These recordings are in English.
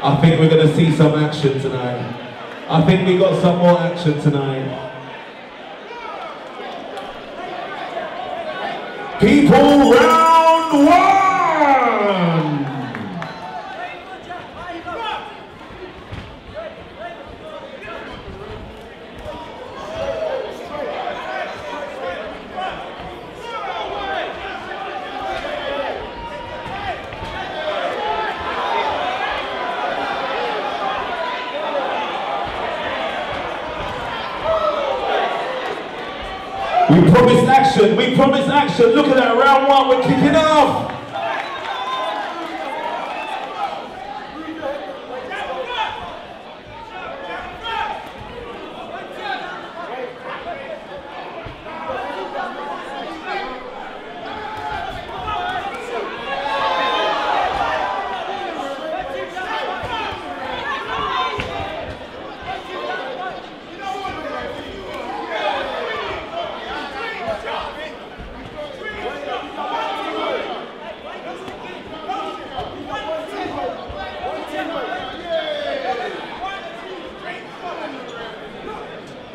I think we're going to see some action tonight. I think we got some more action tonight. People round one! We promised action. We promised action. Look at that. Round one. We're kicking off.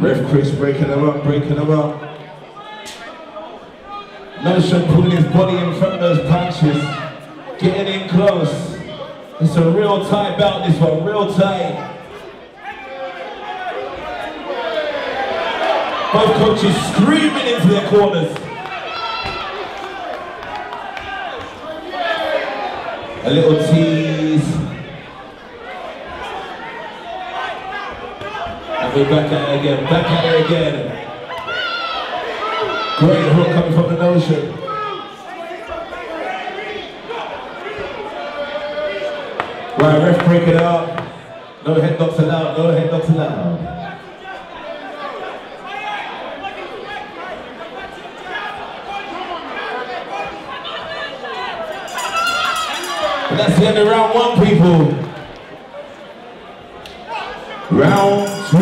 Ref Chris breaking them up, breaking them up. Notion pulling his body in front of those punches. Getting in close. It's a real tight bout this one, real tight. Both coaches screaming into their corners. A little tease. And we're back at it again, back at it again. Great hook coming from the notion. Right, ref break it up. No head knocks allowed, no head knocks allowed. That's the end of round one, people. Round two.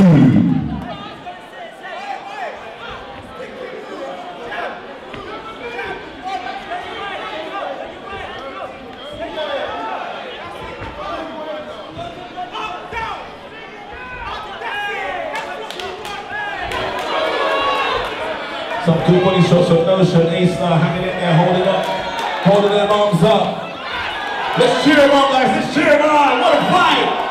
Some good body shots from Notion, A-Star hanging in there, holding up, holding their arms up. Let's cheer him on, guys, let's cheer him on, what a fight!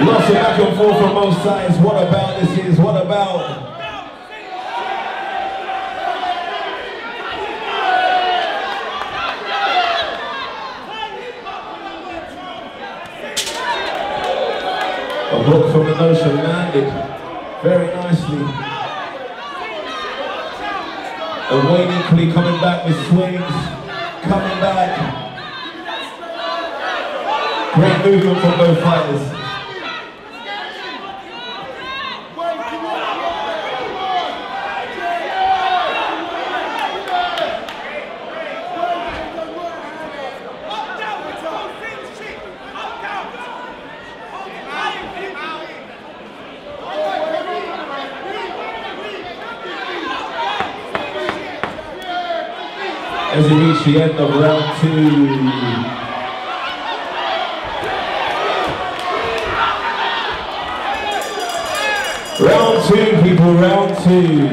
Lots of back and forth from both sides. What about this is? What about? A hook from the notion landed very nicely. And Wayne equally coming back with swings, coming back. Great movement from both fighters. As we reach the end of round two. Round two, people, round two.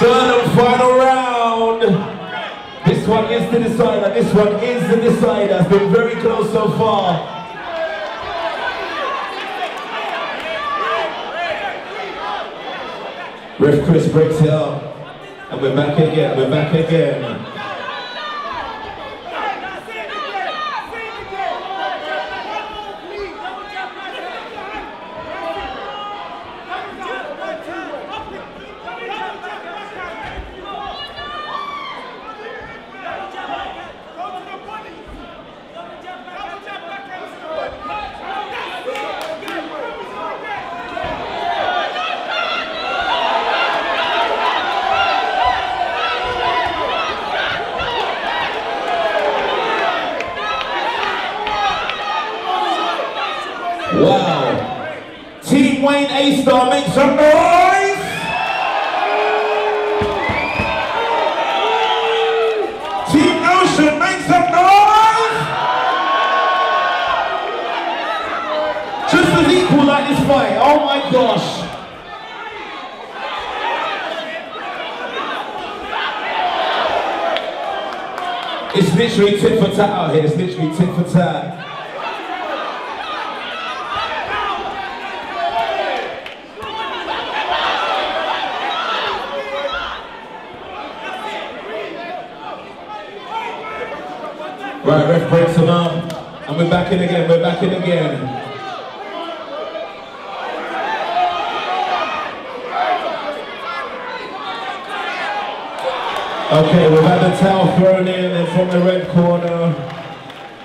Third and final round. This one is the decider. This one is the decider. It's been very close so far. Ref Chris breaks it up. And we're back again, we're back again. Wayne A-Star, make some noise! Team Notion, make some noise! Just as equal like this fight, oh my gosh. It's literally tit for tat out here, it's literally tit for tat. Right, ref breaks him out. And we're back in again, we're back in again. Okay, we've had the towel thrown in and from the red corner,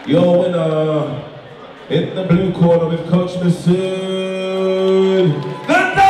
your winner in the blue corner with Coach Masood. The